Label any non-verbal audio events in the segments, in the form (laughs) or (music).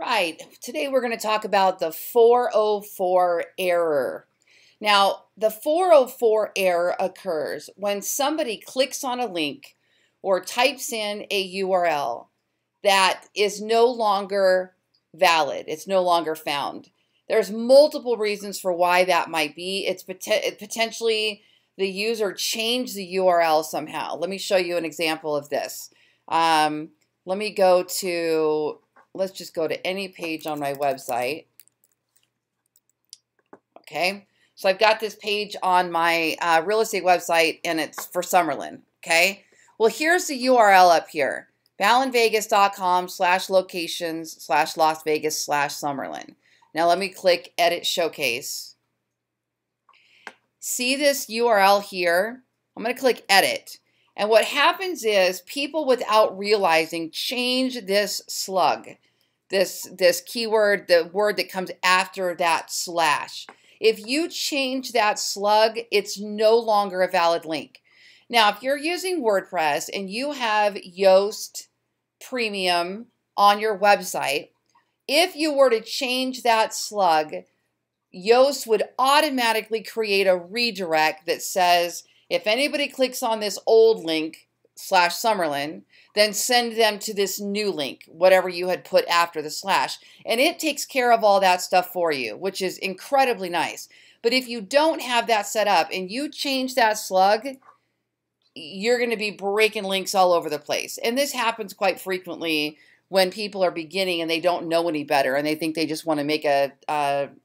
right, today we're going to talk about the 404 error. Now, the 404 error occurs when somebody clicks on a link or types in a URL that is no longer valid. It's no longer found. There's multiple reasons for why that might be. It's pot potentially the user changed the URL somehow. Let me show you an example of this. Um, let me go to let's just go to any page on my website. Okay, so I've got this page on my uh, real estate website and it's for Summerlin. Okay, well, here's the URL up here ballenvegas.com slash locations slash Las Vegas slash Summerlin. Now let me click Edit Showcase. See this URL here? I'm going to click Edit. And what happens is people without realizing change this slug, this, this keyword, the word that comes after that slash. If you change that slug, it's no longer a valid link. Now, if you're using WordPress and you have Yoast Premium on your website, if you were to change that slug, Yoast would automatically create a redirect that says, if anybody clicks on this old link slash Summerlin, then send them to this new link, whatever you had put after the slash. And it takes care of all that stuff for you, which is incredibly nice. But if you don't have that set up and you change that slug, you're going to be breaking links all over the place. And this happens quite frequently when people are beginning and they don't know any better and they think they just want to make a,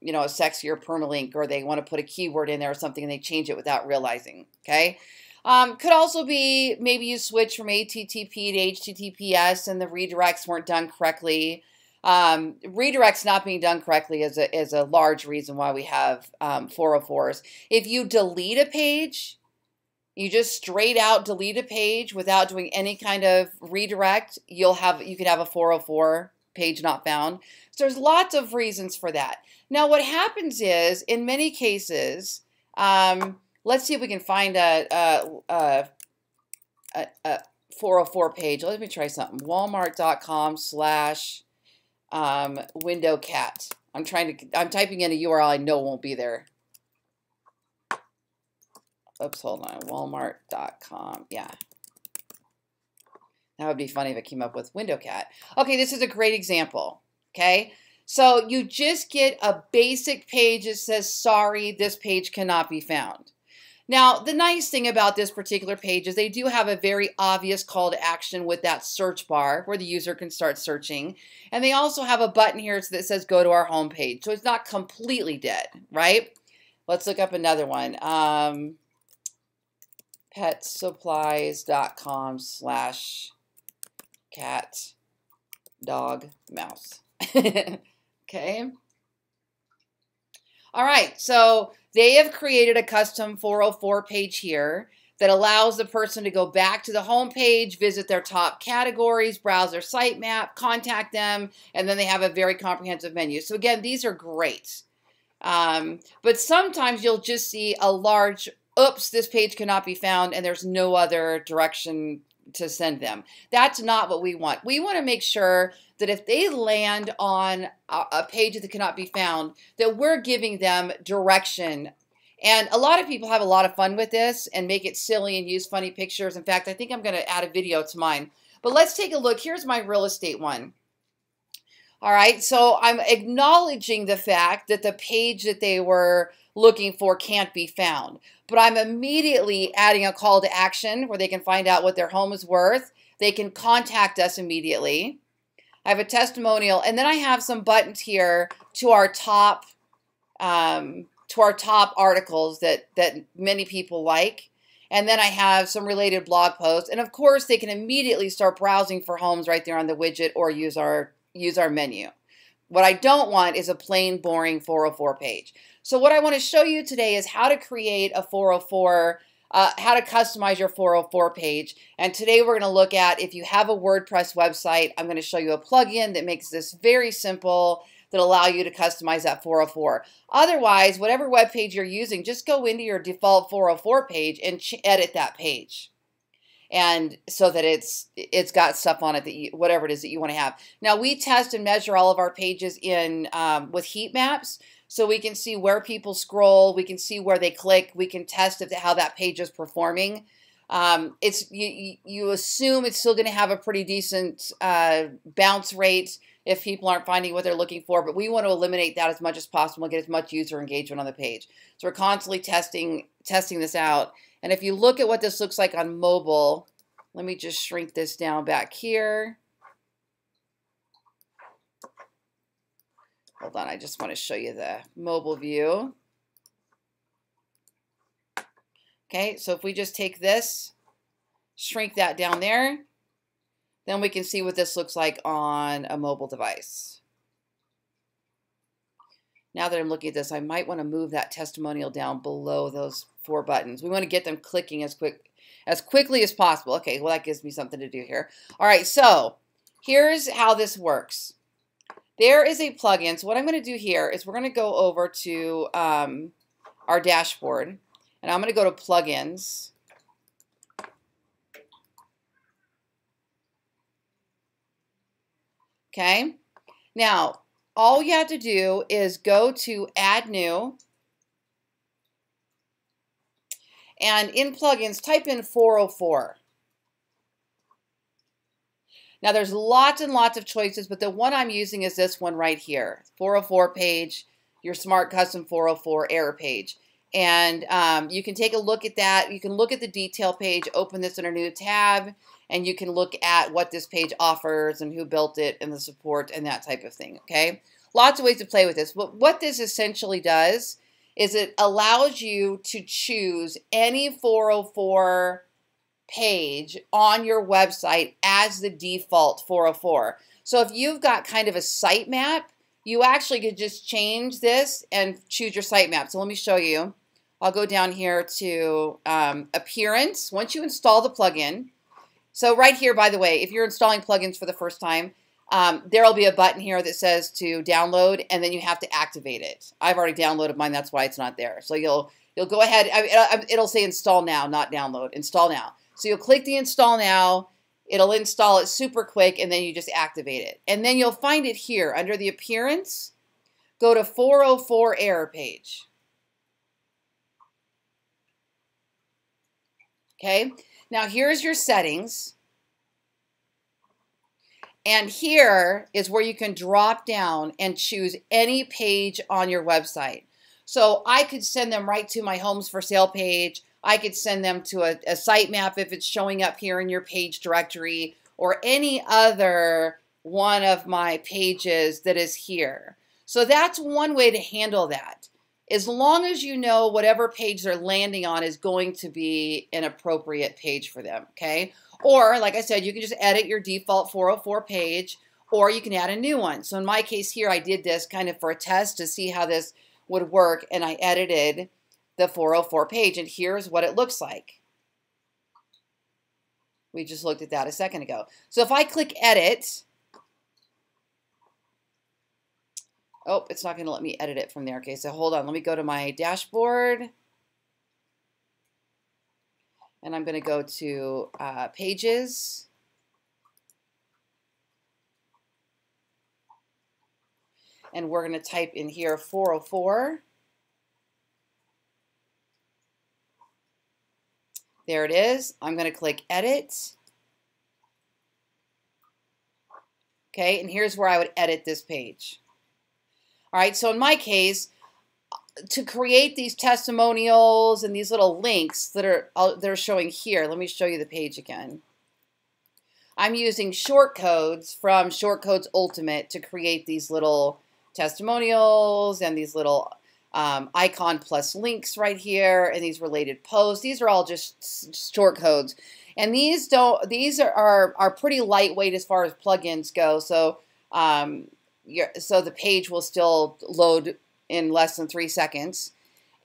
you know a sexier permalink or they want to put a keyword in there or something and they change it without realizing okay um, could also be maybe you switch from HTTP to HTTPS and the redirects weren't done correctly. Um, redirects not being done correctly is a, is a large reason why we have um, 404s. If you delete a page, you just straight out delete a page without doing any kind of redirect, you'll have you could have a 404 page not found. So there's lots of reasons for that. Now what happens is in many cases, um, let's see if we can find a, a, a, a 404 page. Let me try something. Walmart.com slash um, window cat. I'm trying to, I'm typing in a URL I know won't be there oops, hold on, walmart.com. Yeah. That would be funny if it came up with window cat. Okay, this is a great example. Okay. So you just get a basic page that says, sorry, this page cannot be found. Now, the nice thing about this particular page is they do have a very obvious call to action with that search bar where the user can start searching. And they also have a button here that says go to our homepage. So it's not completely dead, right? Let's look up another one. Um, petsupplies.com slash cat dog mouse. (laughs) okay. All right, so they have created a custom 404 page here that allows the person to go back to the home page, visit their top categories, browse their sitemap, contact them, and then they have a very comprehensive menu. So again, these are great. Um, but sometimes you'll just see a large oops, this page cannot be found and there's no other direction to send them. That's not what we want. We want to make sure that if they land on a page that cannot be found, that we're giving them direction. And a lot of people have a lot of fun with this and make it silly and use funny pictures. In fact, I think I'm going to add a video to mine. But let's take a look. Here's my real estate one. All right, so I'm acknowledging the fact that the page that they were looking for can't be found. But I'm immediately adding a call to action where they can find out what their home is worth. They can contact us immediately. I have a testimonial, and then I have some buttons here to our top um, to our top articles that that many people like. And then I have some related blog posts, and of course they can immediately start browsing for homes right there on the widget or use our use our menu. What I don't want is a plain, boring 404 page. So what I want to show you today is how to create a 404, uh, how to customize your 404 page. And today we're going to look at if you have a WordPress website, I'm going to show you a plugin that makes this very simple that allow you to customize that 404. Otherwise, whatever web page you're using, just go into your default 404 page and edit that page. and so that it's it's got stuff on it that you, whatever it is that you want to have. Now we test and measure all of our pages in um, with heat maps, so we can see where people scroll, we can see where they click, we can test if, how that page is performing. Um, it's you, you assume it's still going to have a pretty decent uh, bounce rate if people aren't finding what they're looking for, but we want to eliminate that as much as possible, get as much user engagement on the page. So we're constantly testing testing this out. And if you look at what this looks like on mobile, let me just shrink this down back here. Hold on, I just want to show you the mobile view. Okay, so if we just take this, shrink that down there, then we can see what this looks like on a mobile device. Now that I'm looking at this, I might want to move that testimonial down below those four buttons. We want to get them clicking as quick as quickly as possible. Okay, well that gives me something to do here. All right, so here's how this works. There is a plugin. So what I'm going to do here is we're going to go over to um, our dashboard. And I'm going to go to plugins. Okay. Now, all you have to do is go to add new. And in plugins, type in 404. Now there's lots and lots of choices, but the one I'm using is this one right here. 404 page, your smart custom 404 error page. And um, you can take a look at that. You can look at the detail page, open this in a new tab, and you can look at what this page offers and who built it and the support and that type of thing, okay? Lots of ways to play with this. But what this essentially does is it allows you to choose any 404 page on your website as the default 404. So if you've got kind of a sitemap, you actually could just change this and choose your sitemap. So let me show you. I'll go down here to um, Appearance. Once you install the plugin, so right here, by the way, if you're installing plugins for the first time, um, there'll be a button here that says to download, and then you have to activate it. I've already downloaded mine, that's why it's not there. So you'll you'll go ahead. I, it'll say install now, not download. Install now. So you'll click the install now. It'll install it super quick, and then you just activate it. And then you'll find it here under the appearance. Go to 404 error page. Okay, now here's your settings. And here is where you can drop down and choose any page on your website. So I could send them right to my homes for sale page. I could send them to a, a sitemap if it's showing up here in your page directory or any other one of my pages that is here. So that's one way to handle that. As long as you know whatever page they're landing on is going to be an appropriate page for them, okay? Or, like I said, you can just edit your default 404 page, or you can add a new one. So in my case here, I did this kind of for a test to see how this would work, and I edited the 404 page, and here's what it looks like. We just looked at that a second ago. So if I click Edit, oh, it's not going to let me edit it from there. Okay, so hold on. Let me go to my dashboard. And I'm going to go to uh, Pages. And we're going to type in here 404. There it is. I'm going to click Edit. Okay, and here's where I would edit this page. All right, so in my case, to create these testimonials and these little links that are uh, they're showing here, let me show you the page again. I'm using shortcodes from Shortcodes Ultimate to create these little testimonials and these little um, icon plus links right here and these related posts. These are all just short codes. And these don't these are, are, are pretty lightweight as far as plugins go. So um, so the page will still load in less than three seconds.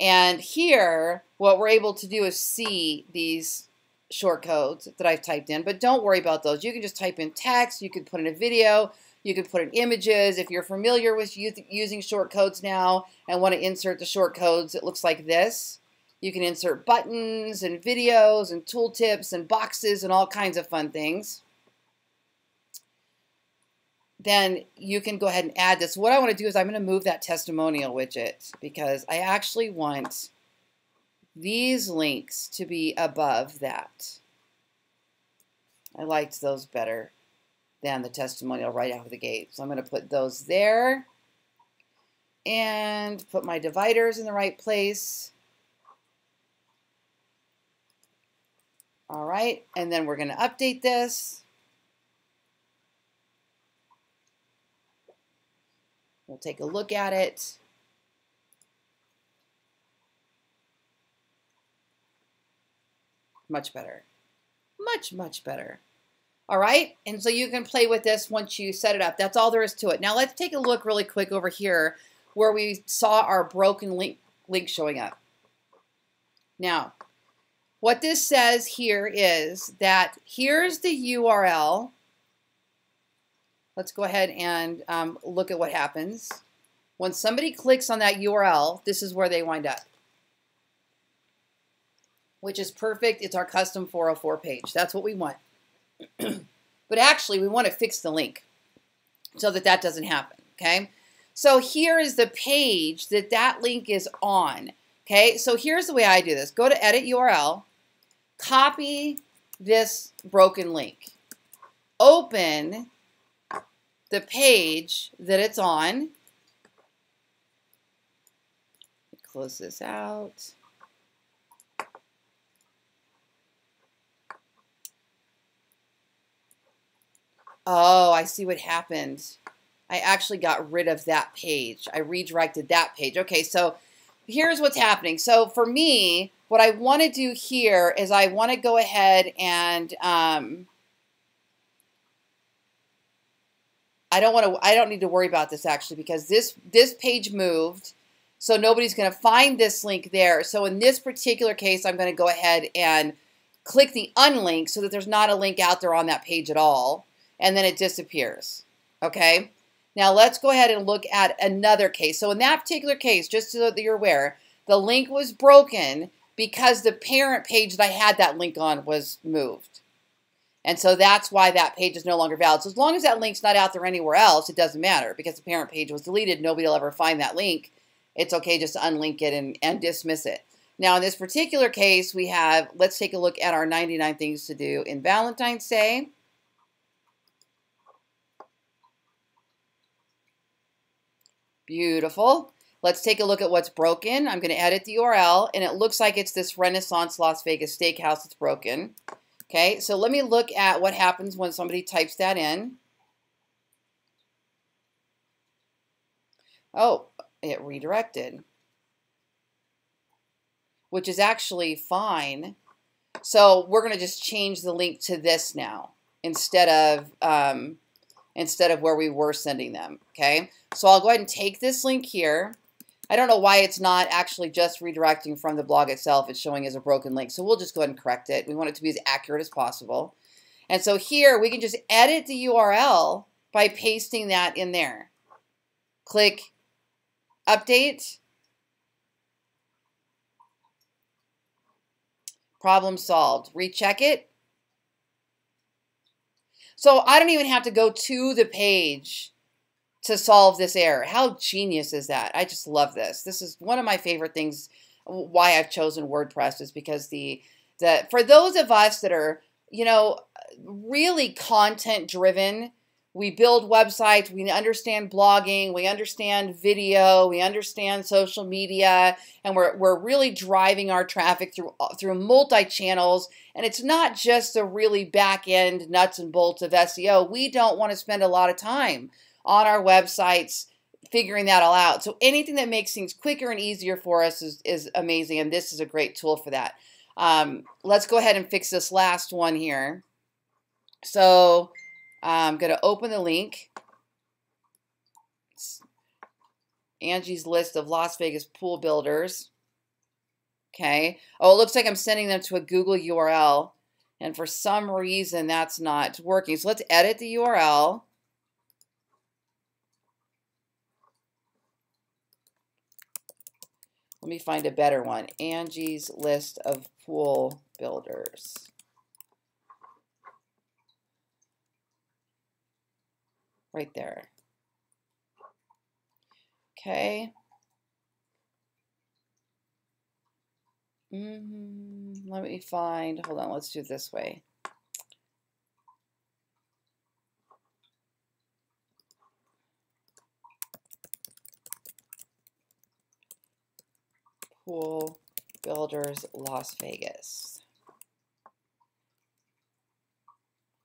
And here, what we're able to do is see these short codes that I've typed in, but don't worry about those. You can just type in text, you can put in a video, you can put in images. If you're familiar with using short codes now and want to insert the short codes, it looks like this. You can insert buttons and videos and tooltips and boxes and all kinds of fun things. Then you can go ahead and add this. What I want to do is I'm going to move that testimonial widget because I actually want these links to be above that. I liked those better than the testimonial right out of the gate. So I'm going to put those there and put my dividers in the right place. All right, and then we're going to update this. We'll take a look at it. Much better. Much, much better. All right, and so you can play with this once you set it up. That's all there is to it. Now let's take a look really quick over here where we saw our broken link, link showing up. Now, what this says here is that here's the URL. Let's go ahead and um, look at what happens. When somebody clicks on that URL, this is where they wind up, which is perfect. It's our custom 404 page. That's what we want. (clears throat) but actually, we want to fix the link so that that doesn't happen, okay? So here is the page that that link is on, okay? So here's the way I do this. Go to Edit URL, copy this broken link. Open the page that it's on. Close this out. Oh, I see what happened. I actually got rid of that page. I redirected that page. Okay, so here's what's happening. So for me, what I want to do here is I want to go ahead and um, I don't want to. I don't need to worry about this actually because this this page moved, so nobody's going to find this link there. So in this particular case, I'm going to go ahead and click the unlink so that there's not a link out there on that page at all, and then it disappears. Okay. Now let's go ahead and look at another case. So in that particular case, just so that you're aware, the link was broken because the parent page that I had that link on was moved. And so that's why that page is no longer valid. So as long as that link's not out there anywhere else, it doesn't matter because the parent page was deleted. Nobody will ever find that link. It's okay just to unlink it and, and dismiss it. Now, in this particular case, we have, let's take a look at our 99 things to do in Valentine's Day. Beautiful. Let's take a look at what's broken. I'm going to edit the URL, and it looks like it's this Renaissance Las Vegas Steakhouse that's broken. Okay, so let me look at what happens when somebody types that in. Oh, it redirected, which is actually fine. So we're going to just change the link to this now instead of um, instead of where we were sending them. Okay, so I'll go ahead and take this link here I don't know why it's not actually just redirecting from the blog itself. It's showing as a broken link. So we'll just go ahead and correct it. We want it to be as accurate as possible. And so here we can just edit the URL by pasting that in there. Click update. Problem solved. Recheck it. So I don't even have to go to the page to solve this error. How genius is that? I just love this. This is one of my favorite things why I've chosen WordPress is because the the for those of us that are, you know, really content driven, we build websites, we understand blogging, we understand video, we understand social media, and we're we're really driving our traffic through through multi-channels and it's not just the really back end nuts and bolts of SEO. We don't want to spend a lot of time on our websites figuring that all out. So anything that makes things quicker and easier for us is, is amazing, and this is a great tool for that. Um, let's go ahead and fix this last one here. So I'm going to open the link. It's Angie's list of Las Vegas pool builders. Okay. Oh, it looks like I'm sending them to a Google URL. And for some reason, that's not working. So let's edit the URL. Let me find a better one. Angie's list of pool builders. Right there. Okay. Mm -hmm. Let me find, hold on, let's do this way. Pool Builders Las Vegas.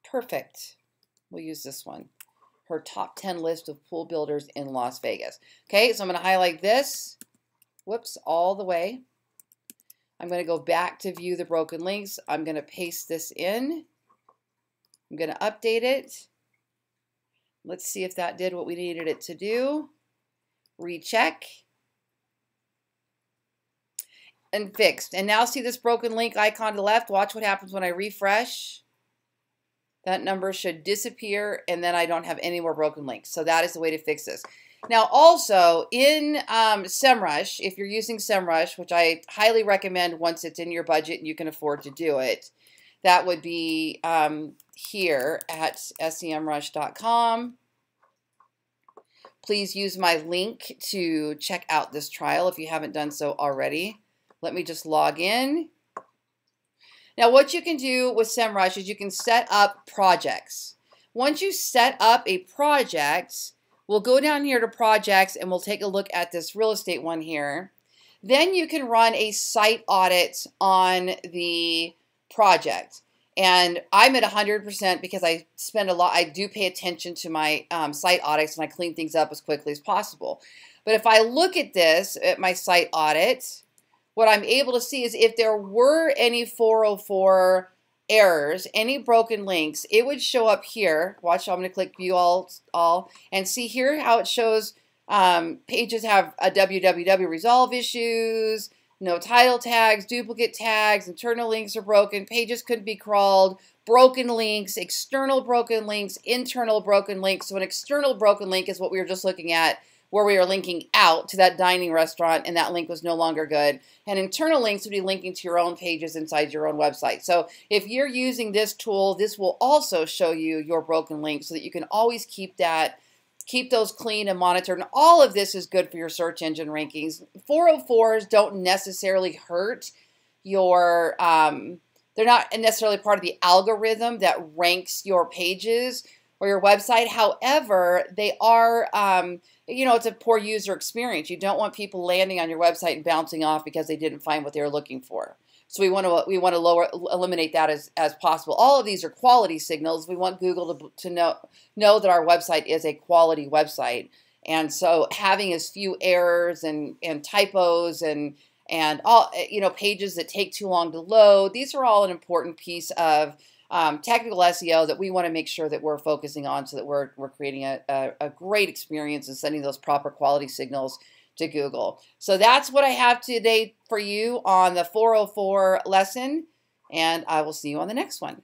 Perfect. We'll use this one. Her top 10 list of pool builders in Las Vegas. Okay, so I'm going to highlight this. Whoops, all the way. I'm going to go back to view the broken links. I'm going to paste this in. I'm going to update it. Let's see if that did what we needed it to do. Recheck. And fixed. And now see this broken link icon to the left? Watch what happens when I refresh. That number should disappear and then I don't have any more broken links. So that is the way to fix this. Now, also in um, SEMrush, if you're using SEMrush, which I highly recommend once it's in your budget and you can afford to do it, that would be um, here at semrush.com. Please use my link to check out this trial if you haven't done so already. Let me just log in. Now, what you can do with SEMrush is you can set up projects. Once you set up a project, We'll go down here to projects and we'll take a look at this real estate one here. Then you can run a site audit on the project. And I'm at 100% because I spend a lot, I do pay attention to my um, site audits and I clean things up as quickly as possible. But if I look at this, at my site audit, what I'm able to see is if there were any 404 errors, any broken links, it would show up here. Watch, I'm going to click view all, all and see here how it shows um, pages have a www resolve issues, no title tags, duplicate tags, internal links are broken, pages couldn't be crawled, broken links, external broken links, internal broken links. So an external broken link is what we were just looking at where we are linking out to that dining restaurant and that link was no longer good. And internal links would be linking to your own pages inside your own website. So if you're using this tool, this will also show you your broken links so that you can always keep that keep those clean and monitored. And all of this is good for your search engine rankings. 404s don't necessarily hurt your, um, they're not necessarily part of the algorithm that ranks your pages or your website. However, they are, um, you know, it's a poor user experience. You don't want people landing on your website and bouncing off because they didn't find what they were looking for. So we want to we want to lower eliminate that as, as possible. All of these are quality signals. We want Google to, to know know that our website is a quality website. And so having as few errors and, and typos and and all you know pages that take too long to load, these are all an important piece of um, technical SEO that we want to make sure that we're focusing on so that we're, we're creating a, a, a great experience and sending those proper quality signals to Google. So that's what I have today for you on the 404 lesson, and I will see you on the next one.